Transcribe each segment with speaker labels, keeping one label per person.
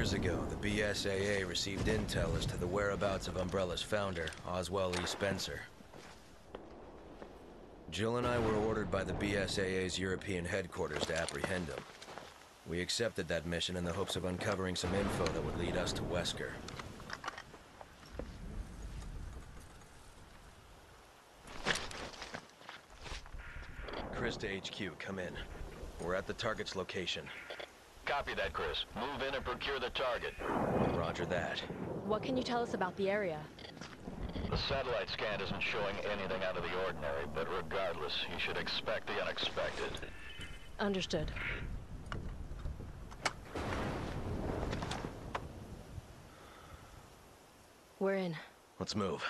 Speaker 1: years ago, the BSAA received intel as to the whereabouts of Umbrella's founder, Oswell E. Spencer. Jill and I were ordered by the BSAA's European headquarters to apprehend him. We accepted that mission in the hopes of uncovering some info that would lead us to Wesker. Chris to HQ, come in. We're at the target's location.
Speaker 2: Copy that, Chris. Move in and procure the target.
Speaker 1: Roger that.
Speaker 3: What can you tell us about the area?
Speaker 2: The satellite scan isn't showing anything out of the ordinary, but regardless, you should expect the unexpected.
Speaker 3: Understood. We're in.
Speaker 1: Let's move.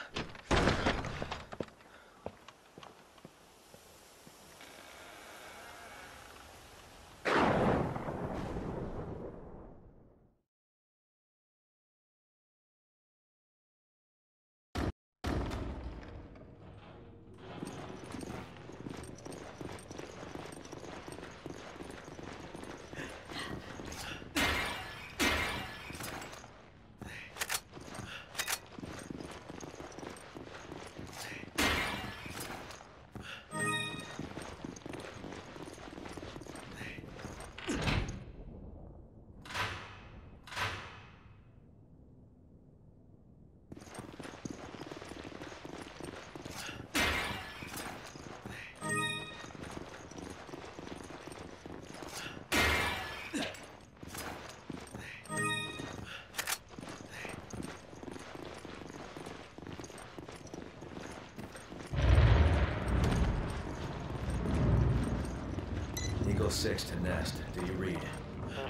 Speaker 1: Eagle 6 to Nest. Do you read?
Speaker 2: Uh,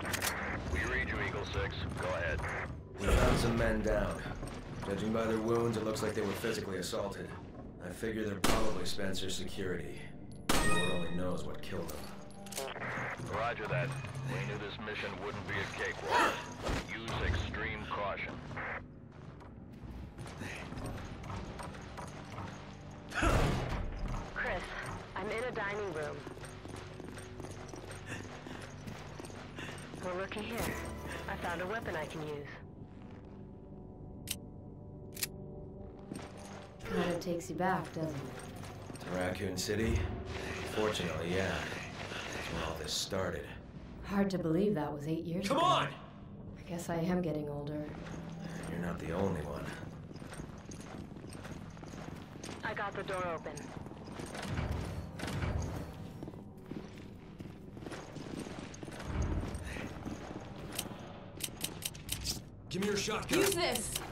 Speaker 2: we read you, Eagle 6. Go ahead.
Speaker 1: We found some men down. Judging by their wounds, it looks like they were physically assaulted. I figure they're probably Spencer's security. Lord only knows what killed them.
Speaker 2: Roger that. We knew this mission wouldn't be a cakewalk. Use extreme caution.
Speaker 4: Chris, I'm in a dining room. Looky here. I found a weapon I can use.
Speaker 5: Kind of takes you back, doesn't it?
Speaker 1: To Raccoon City? Fortunately, yeah. That's when all this started.
Speaker 5: Hard to believe that was eight years ago.
Speaker 1: Come
Speaker 5: ago.
Speaker 1: on!
Speaker 5: I guess I am getting older.
Speaker 1: You're not the only one.
Speaker 4: I got the door open.
Speaker 1: Shotgun.
Speaker 3: Use this!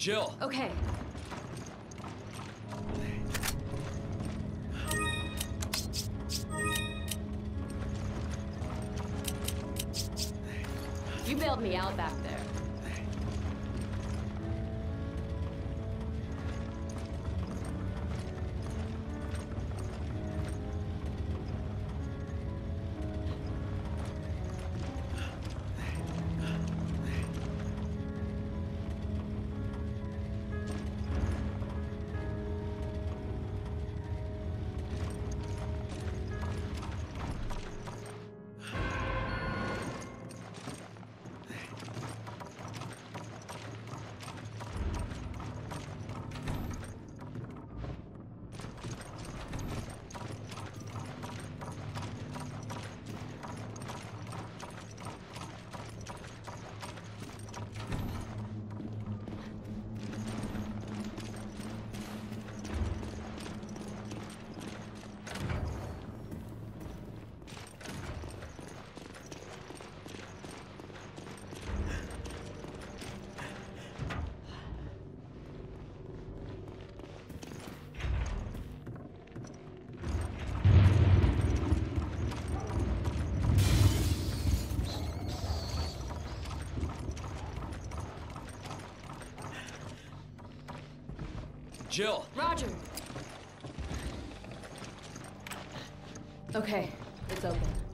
Speaker 1: Jill!
Speaker 3: Okay. You bailed me out back
Speaker 6: Jill!
Speaker 7: Roger!
Speaker 3: Okay, it's open.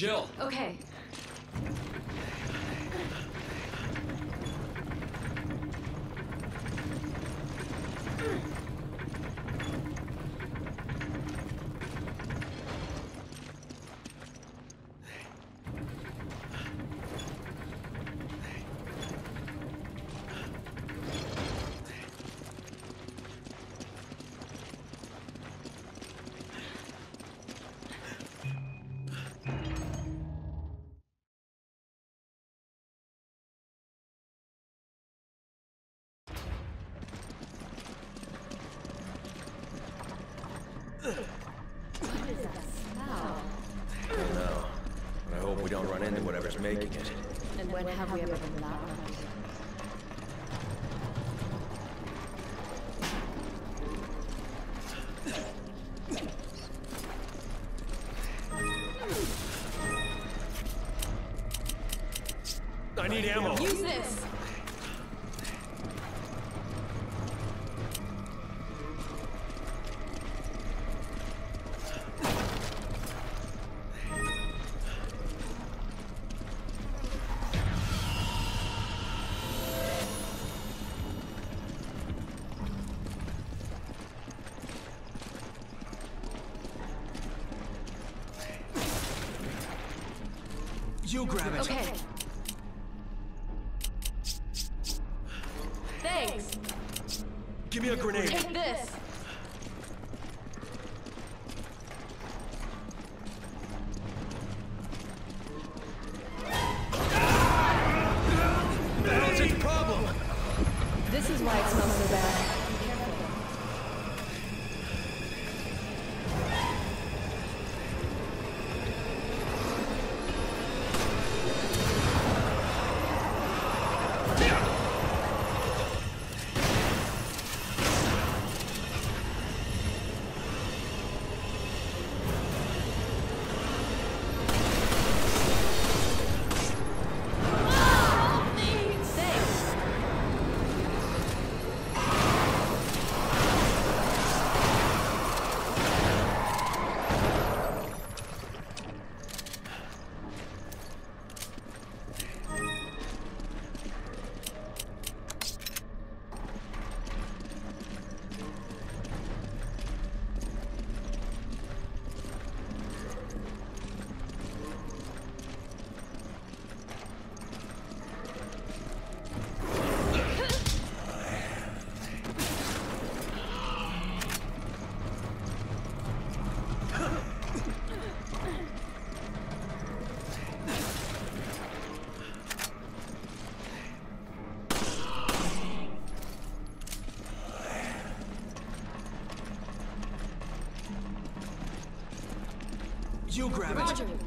Speaker 6: Jill!
Speaker 3: Okay.
Speaker 1: I don't know. But I hope we don't run into whatever's making it.
Speaker 5: And when have we ever been that?
Speaker 6: You grab it!
Speaker 3: Okay. Thanks!
Speaker 6: Give me a grenade!
Speaker 3: Take this!
Speaker 6: That's its problem!
Speaker 3: This is why it smells so bad.
Speaker 6: Grab it!
Speaker 3: Roger!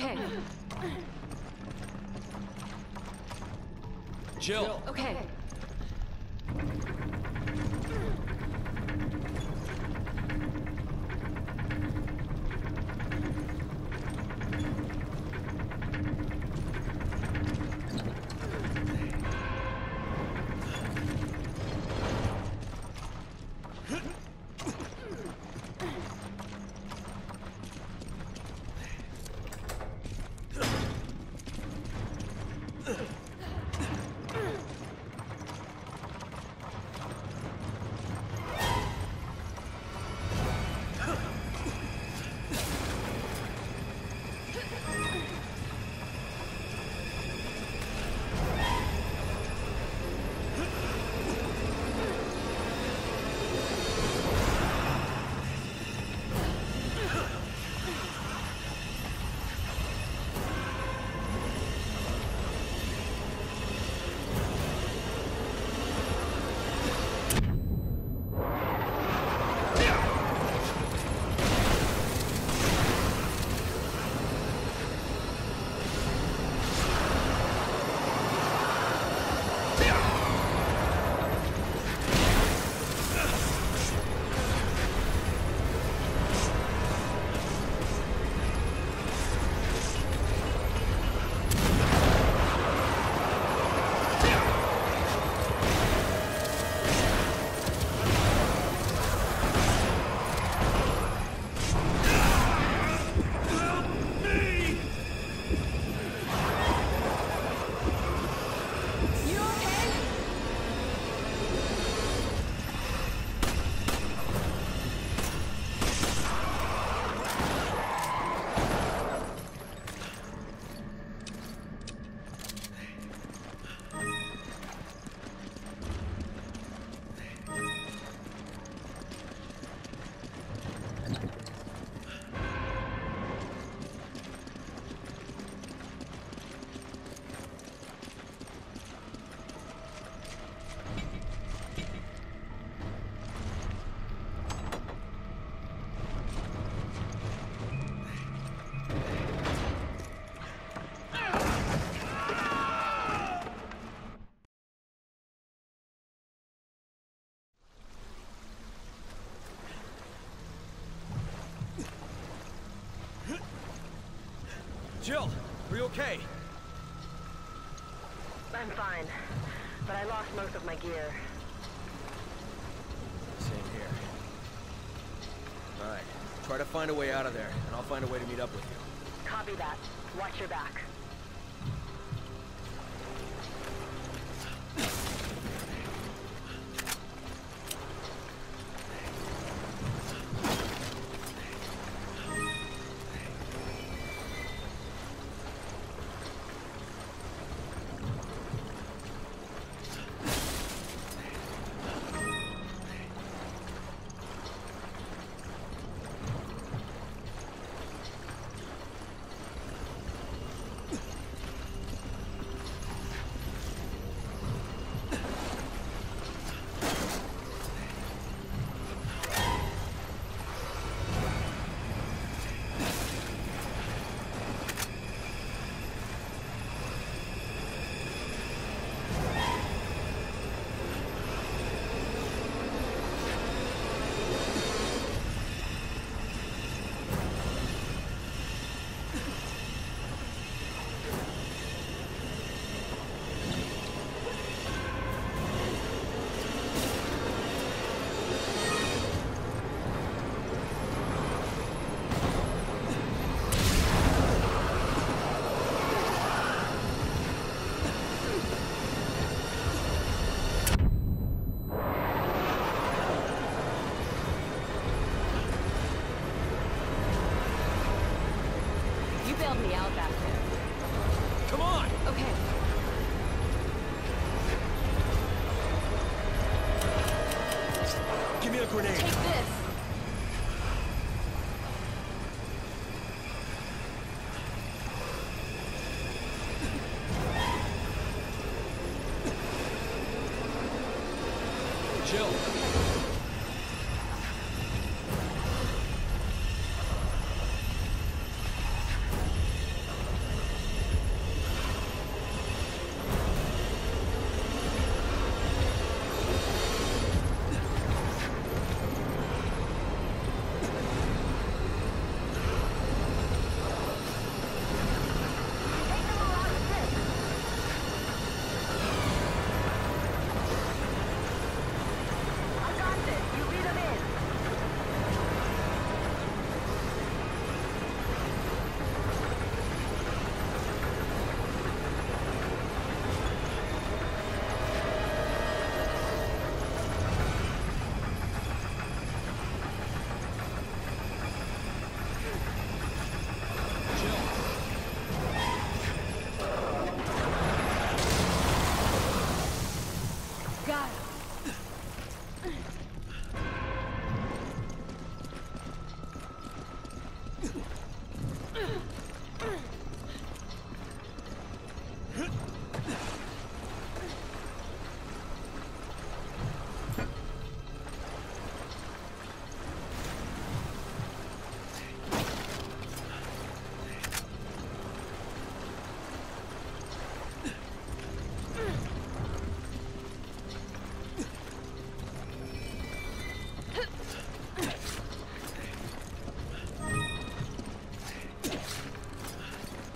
Speaker 6: Okay,
Speaker 8: Jill.
Speaker 6: okay.
Speaker 8: Jill, are you okay?
Speaker 3: I'm fine, but I lost most of my gear.
Speaker 1: Same here. Alright, try to find a way out of there, and I'll find a way to meet up with you.
Speaker 3: Copy that. Watch your back.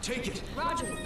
Speaker 6: Take it!
Speaker 3: Roger.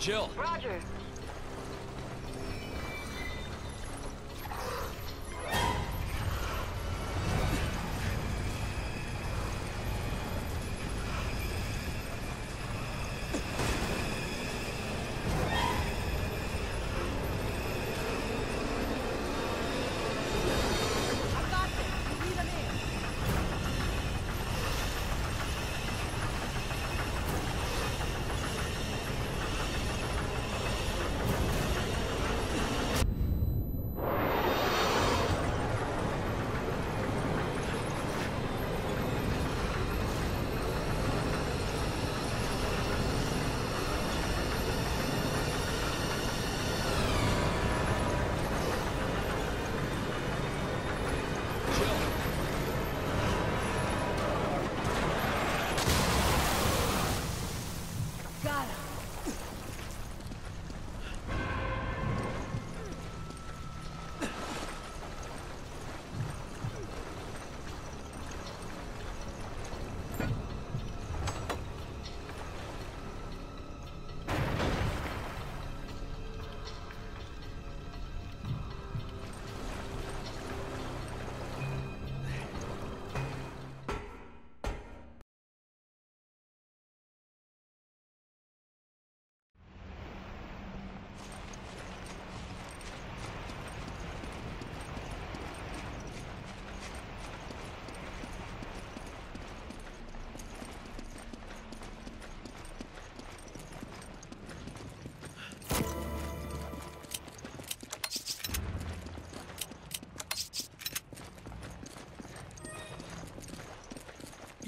Speaker 6: Jill,
Speaker 4: Roger.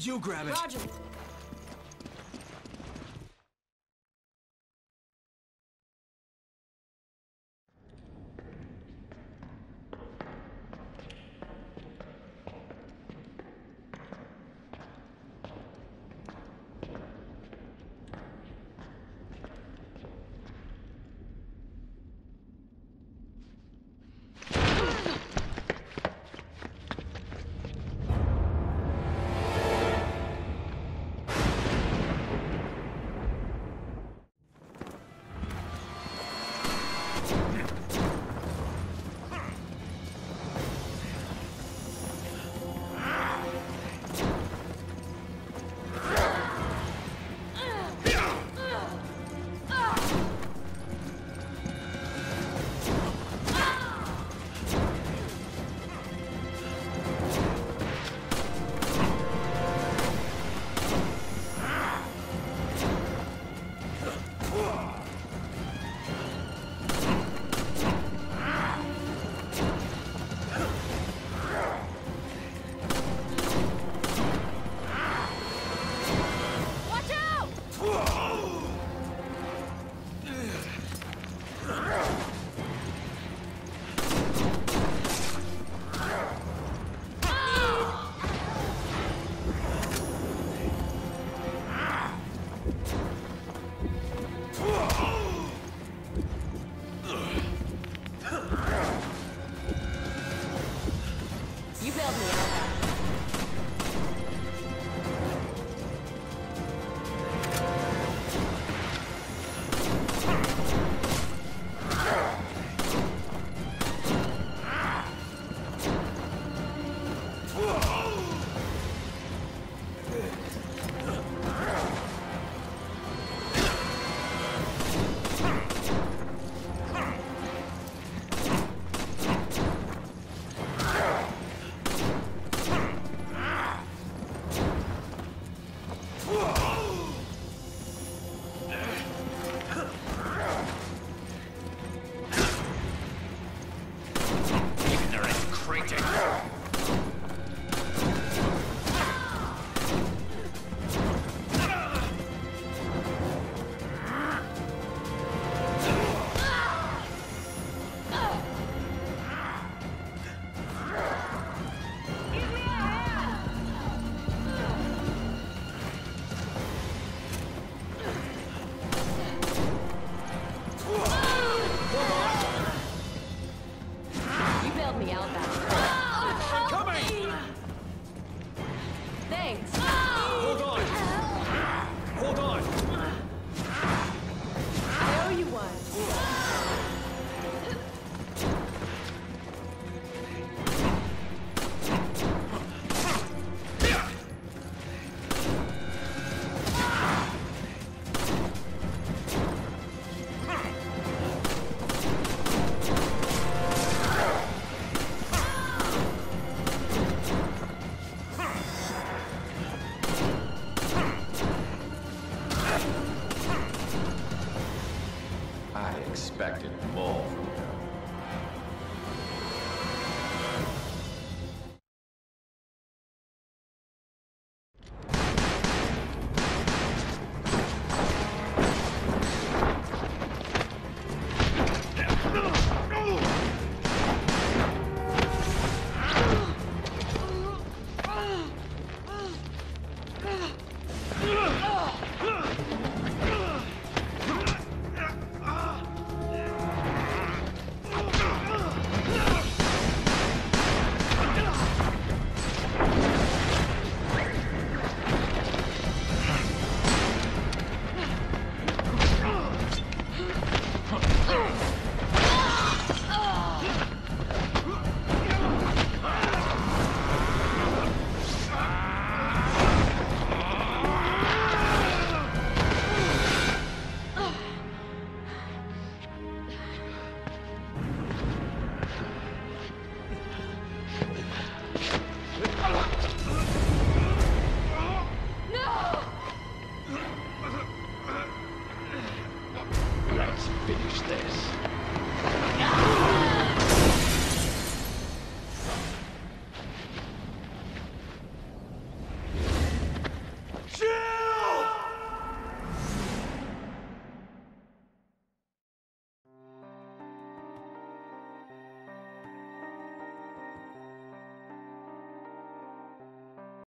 Speaker 6: You grab it.
Speaker 3: Roger.